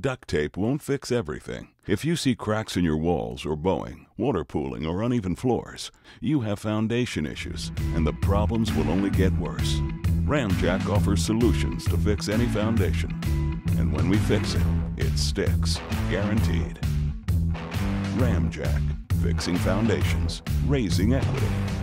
Duct tape won't fix everything. If you see cracks in your walls or bowing, water pooling, or uneven floors, you have foundation issues, and the problems will only get worse. Ram Jack offers solutions to fix any foundation. And when we fix it, it sticks. Guaranteed. Ram Jack. Fixing foundations. Raising equity.